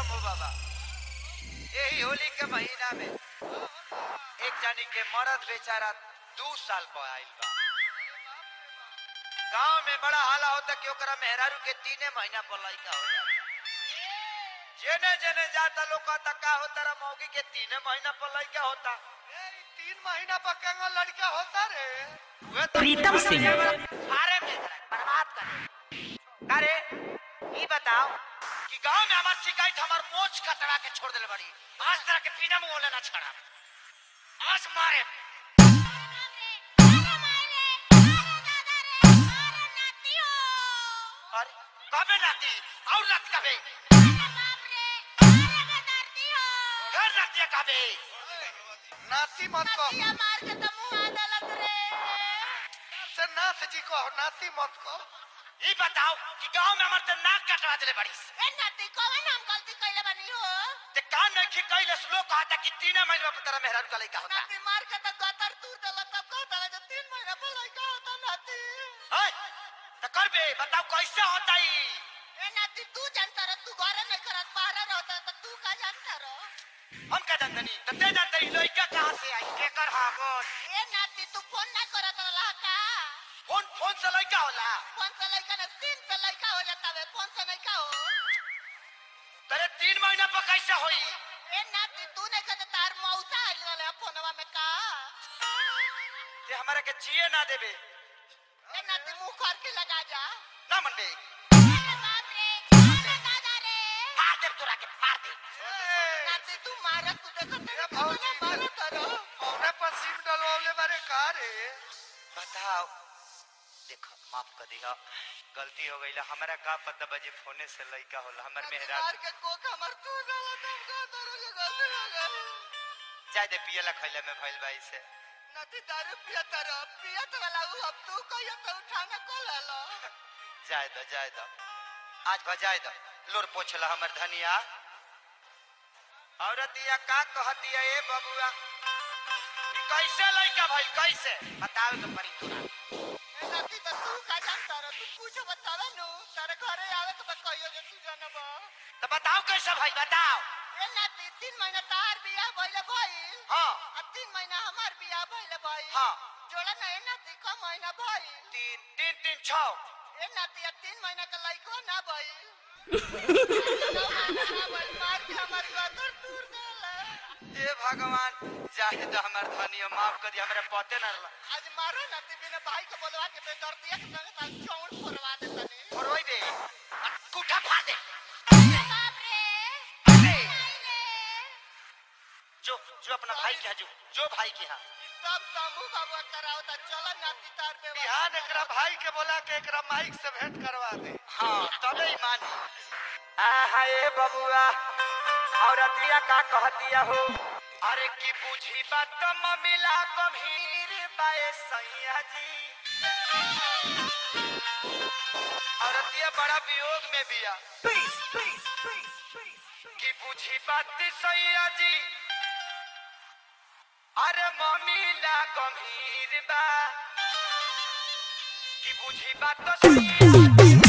शंभू बाबा। यही होली के महीना में एक जानी के मर्द बेचारा दू साल पर आइल बा। गाँव में बड़ा हाला होता कि ओकरा मेहरारू के तीने महीना पर लड़का हो जाता। जेने जेने जाता लोग कहता का होता रे मौगी के तीने महीना पर लड़का होता? तीन महीना पर केंगा लड़का होता रे? तो प्रीतम सिंह। अरे बर्बाद कर अरे ई बताओ गाँव में हमार शिकायत हमार मोच कतरा के छोड़ देले बड़ी। आज तरह के पीना मुँह लेना छड़ा। आज मारे। अरे कबे नाती? और नात कबे? घर नाती कबे? नाती मत कहो। से नाथ जी कहो नाती मत कहो। ई बताओ कि गाँव में हमार ते नाक कटवा देले बड़ी। ते कान नहीं की कैले लोग कि तीन महीने में तेरा मेहरारू का लड़का होता। है तो कर बे बताओ कैसे होता ई हम का जानते नहीं तो ते जानते ही लड़का कहाँ से आई? केकर हागोन फ़ोन फ़ोन से लड़का होला तेरे तीन महीना पर कैसे होई ते हमारे के जिए ना देबे मुँह करके लगा जा ना मन बे अरे बाप रे दादा रे फाड़ दे तोरा के फाड़ दे नाती तू मारत तू देखत ए नहीं भौजी मारत रो कौने पर सिम डलवावले बारे का रे बताओ। देखो माफ़ कर दिया। गलती हो गई हमारा का पता बजे फोने से लड़का होला हमर मेहरारू मार के कोक हमर तू डाला तब का तोरो के गलती हो गई जाय दे पियला खैले में भइल बाई से। नती दारू पिया तारो तो वाला उ अब तू कहियो तो उठाना को लो जाय दो जाय दो आज भजाय दो लोर पोछला हमर धनिया। औरतिया का कहतिया ए बबुआ? ई कैसे लइका भाई कैसे? बताओ तो परी तोरा। ए तो तू का जानता रो तू कुछ बतावे नु। तारे घरे आवे तो कहियो जे तू जानबा। तो बताओ कैसे भाई बताओ। ए नती तीन महीना तार तीन ए नाती अब तीन महीना का लइको ना नौ ना गइल हे भगवान जाए तो हमर धनिया माफ़ कर दिया हमरा पते न रहला आज मारो नाती बिना भाई को बोलवा के बेदर्दिया के संग ताल चौड़ फोड़वा दे तनी। वही बे कुठा फाड़ दे। बाप रे। अरे रे जो जो अपना भाई के जो जो भाई के यहाँ सब शंभू बाबू कराओ त चलो नाती तार पे बिहान एकरा भाई के बोला के एकरा माइक से भेंट करवा दे। हाँ। तबे ही मानी। आहा ए बबुआ औरतिया का कहतिया हो? अरे की बुझी बात मिला गंभीर बाए सैया जी। औरतिया बड़ा वियोग में बिया। की बुझी बात सैया जी? अरे ममिला गंभीर बा। की बुझी बात सैया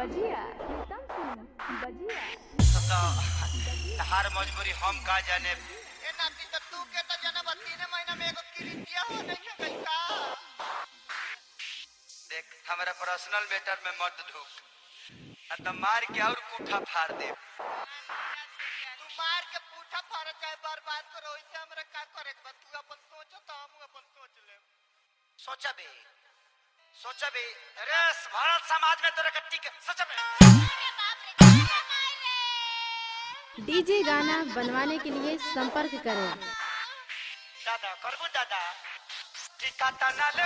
बजिया बजिया। तो हर मजबूरी हम का जाने। ए नाती तो तू के तो जनम तीन महीना में एगो किरितिया हो नहीं है गई का देख हमारा पर्सनल मैटर में मत ढूक। आ तो मार के और कूठा फाड़ दे तू मार के पूठा फाड़ चाहे बर्बाद करो ओइसे हमरा का करे बा? तू अपन सोचो तो हम अपन सोच ले सोचा बे। सोचा भी अरे भारत समाज में तोरा कट्टी डीजे गाना बनवाने के लिए संपर्क करो। दादा करबू दादा। टिका तना ले।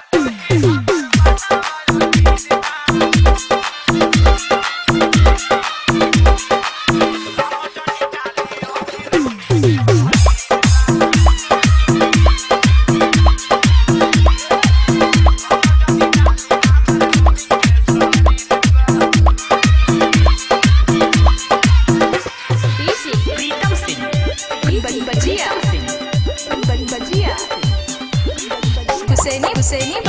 बजिया हुसैनी हुसैनी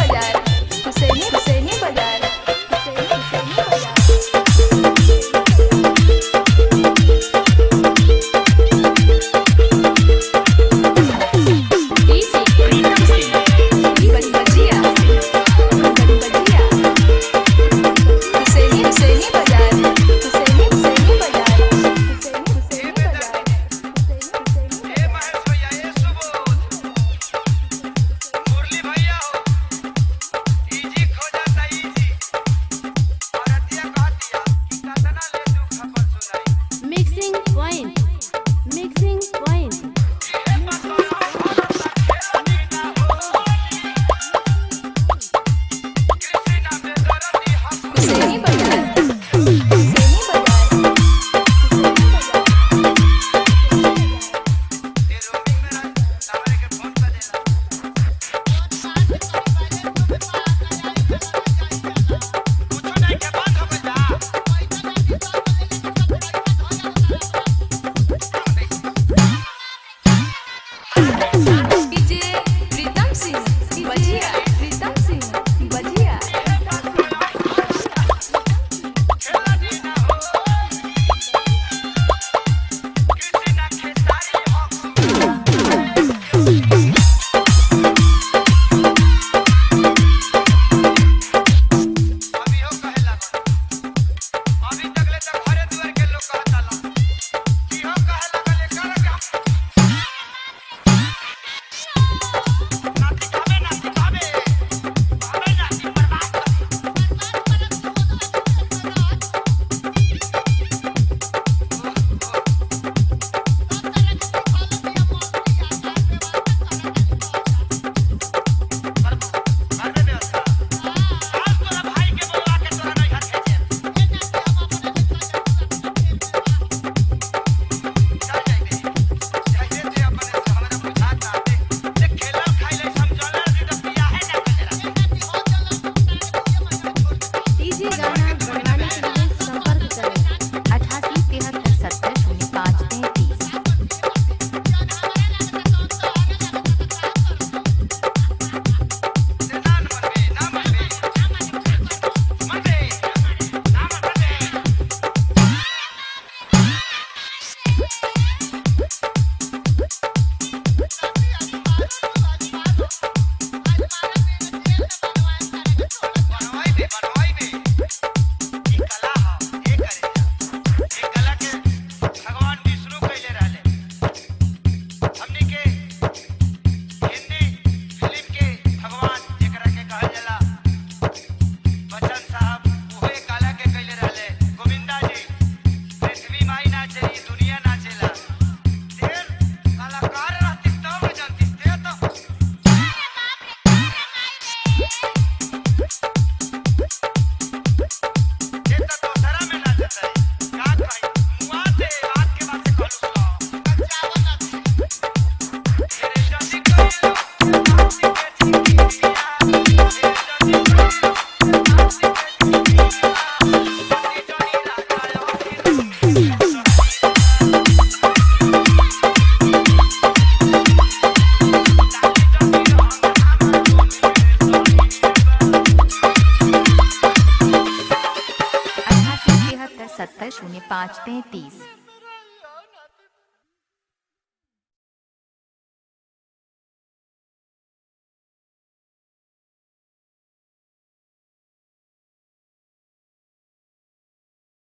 Hey!